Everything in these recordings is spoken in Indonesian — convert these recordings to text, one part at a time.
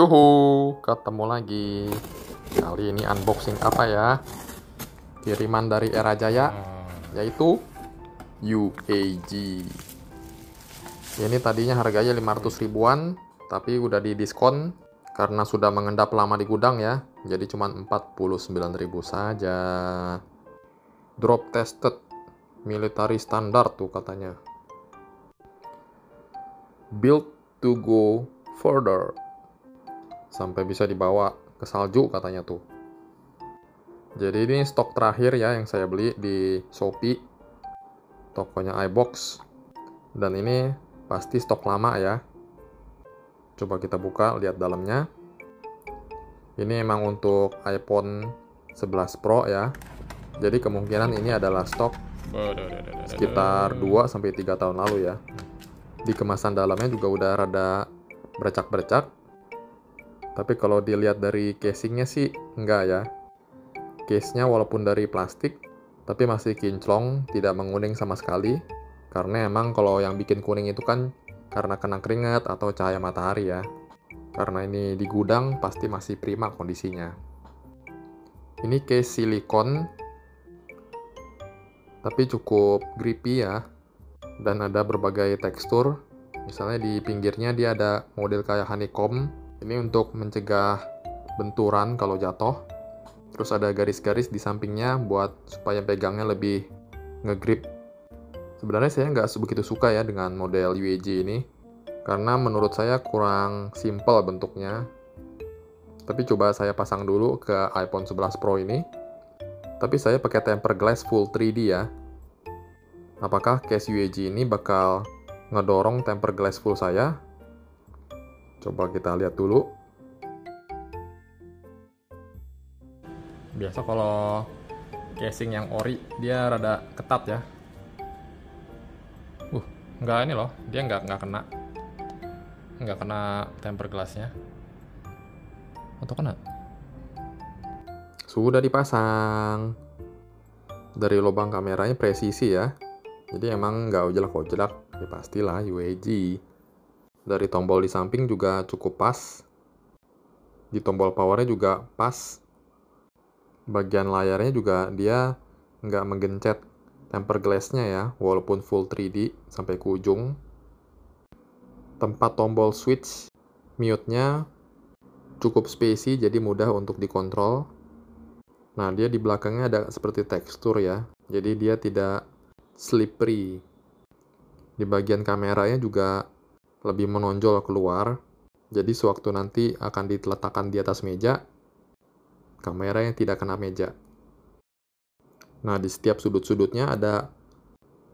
Yuhu, ketemu lagi. Kali ini unboxing apa ya? Kiriman dari Era Jaya, yaitu UAG. Ini tadinya harganya 500 ribuan, tapi udah didiskon karena sudah mengendap lama di gudang ya. Jadi cuma 49.000 saja. Drop tested, military standard tuh katanya. Build to go further sampai bisa dibawa ke salju katanya tuh. Jadi ini stok terakhir ya yang saya beli di Shopee, tokonya iBox. Dan ini pasti stok lama ya. Coba kita buka, lihat dalamnya. Ini emang untuk iPhone 11 Pro ya. Jadi kemungkinan ini adalah stok sekitar 2 sampai 3 tahun lalu ya. Di kemasan dalamnya juga udah rada bercak-bercak tapi kalau dilihat dari casingnya sih enggak ya. Case-nya walaupun dari plastik, tapi masih kinclong, tidak menguning sama sekali. Karena emang kalau yang bikin kuning itu kan karena kena keringat atau cahaya matahari ya. Karena ini di gudang pasti masih prima kondisinya. Ini case silikon, tapi cukup grippy ya. Dan ada berbagai tekstur. Misalnya di pinggirnya dia ada model kayak honeycomb, ini untuk mencegah benturan kalau jatuh. Terus ada garis-garis di sampingnya buat supaya pegangnya lebih ngegrip. Sebenarnya saya nggak begitu suka ya dengan model UAG ini. Karena menurut saya kurang simple bentuknya. Tapi coba saya pasang dulu ke iPhone 11 Pro ini. Tapi saya pakai tempered glass full 3D ya. Apakah case UAG ini bakal ngedorong tempered glass full saya Coba kita lihat dulu. Biasa kalau casing yang ori dia rada ketat ya. Uh, nggak ini loh, dia nggak nggak kena, nggak kena temper glassnya. Atau kena? Sudah dipasang. Dari lubang kameranya presisi ya. Jadi emang nggak ojelak-ojelak, ya pastilah UAG. Dari tombol di samping juga cukup pas. Di tombol powernya juga pas. Bagian layarnya juga dia nggak menggencet temper glassnya ya, walaupun full 3D sampai ke ujung. Tempat tombol switch mute-nya cukup spacey jadi mudah untuk dikontrol. Nah, dia di belakangnya ada seperti tekstur ya. Jadi dia tidak slippery. Di bagian kameranya juga lebih menonjol keluar. Jadi sewaktu nanti akan diletakkan di atas meja, kamera yang tidak kena meja. Nah, di setiap sudut-sudutnya ada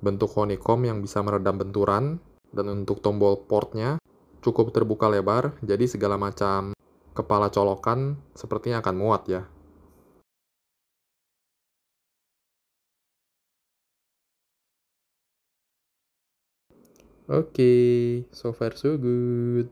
bentuk honeycomb yang bisa meredam benturan, dan untuk tombol portnya cukup terbuka lebar, jadi segala macam kepala colokan sepertinya akan muat ya. Oke, okay, so far so good.